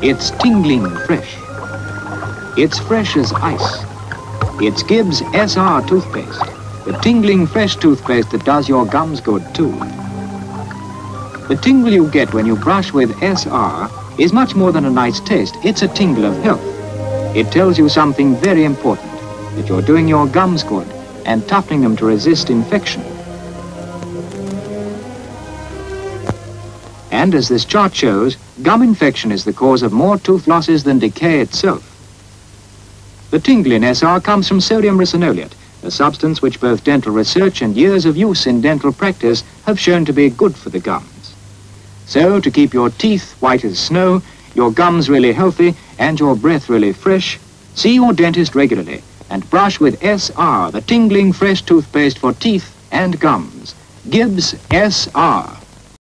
It's tingling fresh. It's fresh as ice. It's Gibbs SR toothpaste, the tingling fresh toothpaste that does your gums good too. The tingle you get when you brush with SR is much more than a nice taste. It's a tingle of health. It tells you something very important, that you're doing your gums good and toughening them to resist infection. And as this chart shows, gum infection is the cause of more tooth losses than decay itself. The tingle in SR comes from sodium ricinoleate, a substance which both dental research and years of use in dental practice have shown to be good for the gums. So, to keep your teeth white as snow, your gums really healthy, and your breath really fresh, see your dentist regularly and brush with SR, the tingling fresh toothpaste for teeth and gums. Gibbs SR.